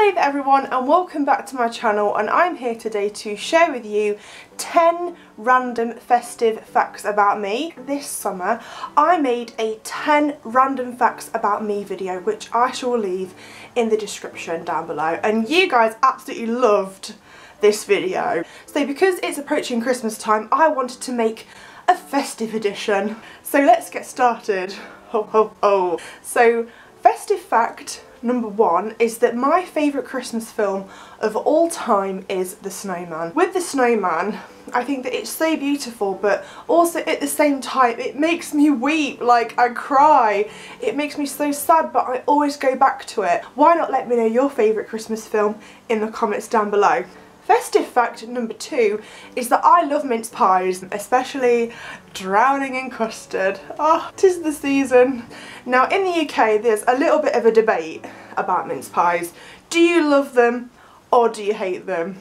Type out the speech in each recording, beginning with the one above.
Hello there everyone and welcome back to my channel and I'm here today to share with you 10 random festive facts about me. This summer I made a 10 random facts about me video which I shall leave in the description down below and you guys absolutely loved this video. So because it's approaching Christmas time I wanted to make a festive edition. So let's get started. Ho ho ho. So festive fact number one is that my favourite Christmas film of all time is The Snowman. With The Snowman, I think that it's so beautiful but also at the same time it makes me weep, like I cry. It makes me so sad but I always go back to it. Why not let me know your favourite Christmas film in the comments down below. Festive fact number two is that I love mince pies, especially drowning in custard. Oh, tis the season. Now in the UK there's a little bit of a debate about mince pies. Do you love them or do you hate them?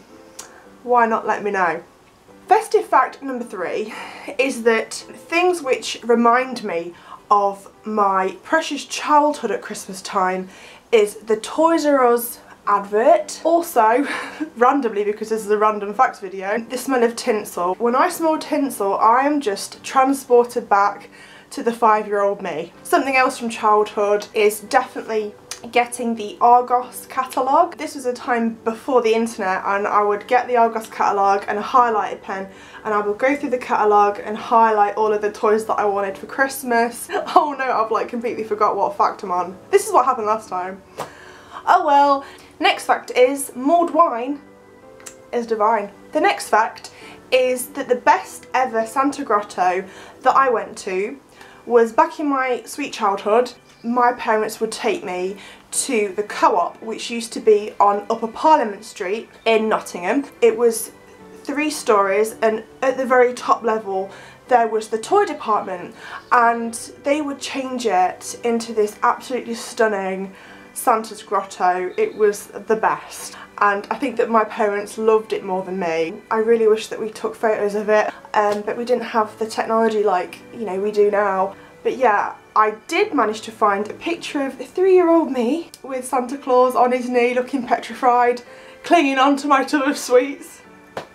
Why not let me know? Festive fact number three is that things which remind me of my precious childhood at Christmas time is the Toys R Us advert. Also, randomly because this is a random facts video, the smell of tinsel. When I smell tinsel, I am just transported back to the five-year-old me. Something else from childhood is definitely getting the Argos catalogue. This was a time before the internet and I would get the Argos catalogue and a highlighter pen and I would go through the catalogue and highlight all of the toys that I wanted for Christmas. Oh no, I've like completely forgot what fact I'm on. This is what happened last time. Oh well. Next fact is mulled wine is divine. The next fact is that the best ever Santa Grotto that I went to was back in my sweet childhood. My parents would take me to the co-op which used to be on Upper Parliament Street in Nottingham. It was three stories and at the very top level there was the toy department and they would change it into this absolutely stunning Santa's Grotto. It was the best and I think that my parents loved it more than me. I really wish that we took photos of it um, but we didn't have the technology like you know we do now. But yeah, I did manage to find a picture of a three-year-old me with Santa Claus on his knee looking petrified, clinging onto my tub of sweets.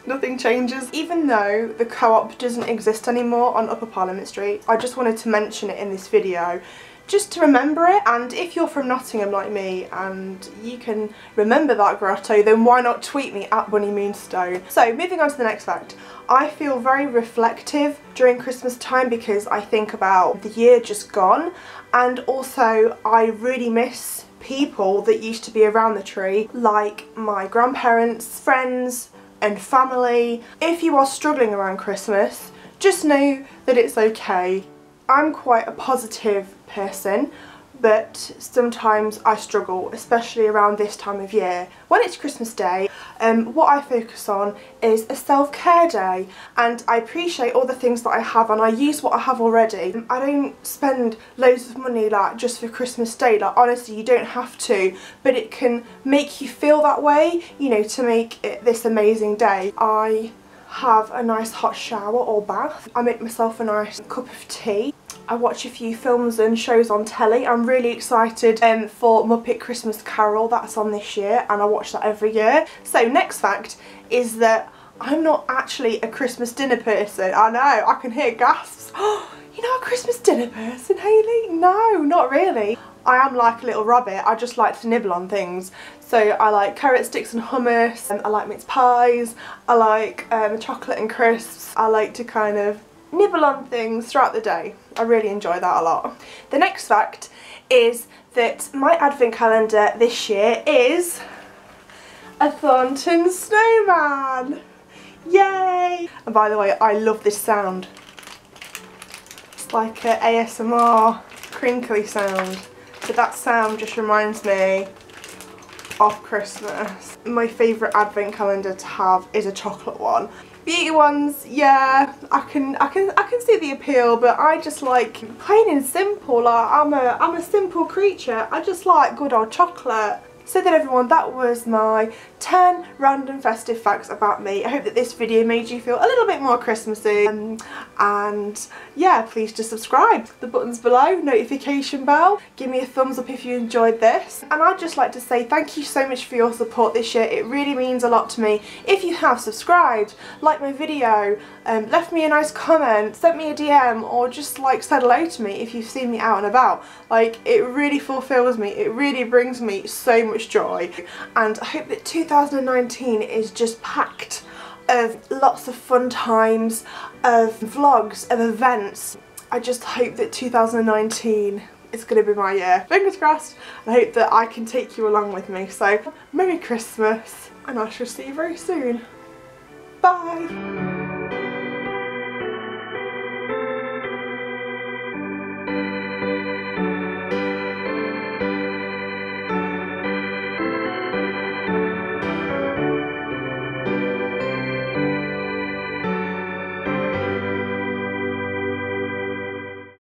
Nothing changes. Even though the co-op doesn't exist anymore on Upper Parliament Street, I just wanted to mention it in this video just to remember it and if you're from Nottingham like me and you can remember that grotto then why not tweet me at Bunny Moonstone. So moving on to the next fact. I feel very reflective during Christmas time because I think about the year just gone and also I really miss people that used to be around the tree like my grandparents, friends and family. If you are struggling around Christmas just know that it's okay I'm quite a positive person but sometimes I struggle, especially around this time of year. When it's Christmas Day, um, what I focus on is a self-care day and I appreciate all the things that I have and I use what I have already. I don't spend loads of money like just for Christmas Day, like honestly you don't have to, but it can make you feel that way, you know, to make it this amazing day. I have a nice hot shower or bath. I make myself a nice cup of tea. I watch a few films and shows on telly. I'm really excited um, for Muppet Christmas Carol that's on this year and I watch that every year. So next fact is that I'm not actually a Christmas dinner person. I know, I can hear gasps. You're not a Christmas dinner person, Hayley? No, not really. I am like a little rabbit, I just like to nibble on things. So I like carrot sticks and hummus, and I like mince pies, I like um, chocolate and crisps, I like to kind of nibble on things throughout the day. I really enjoy that a lot. The next fact is that my advent calendar this year is a Thornton snowman. Yay! And by the way, I love this sound. It's like a ASMR crinkly sound. But that sound just reminds me of Christmas. My favourite advent calendar to have is a chocolate one. Beauty ones, yeah, I can I can I can see the appeal, but I just like plain and simple. Like I'm a I'm a simple creature. I just like good old chocolate. So then everyone, that was my 10 random festive facts about me. I hope that this video made you feel a little bit more Christmassy. Um, and yeah, please just subscribe. The button's below, notification bell. Give me a thumbs up if you enjoyed this. And I'd just like to say thank you so much for your support this year. It really means a lot to me. If you have subscribed, liked my video, um, left me a nice comment, sent me a DM, or just like said hello to me if you've seen me out and about. Like, it really fulfills me. It really brings me so much joy. And I hope that 2019 is just packed of lots of fun times, of vlogs, of events. I just hope that 2019 is going to be my year. Fingers crossed. I hope that I can take you along with me. So, Merry Christmas and I shall see you very soon. Bye!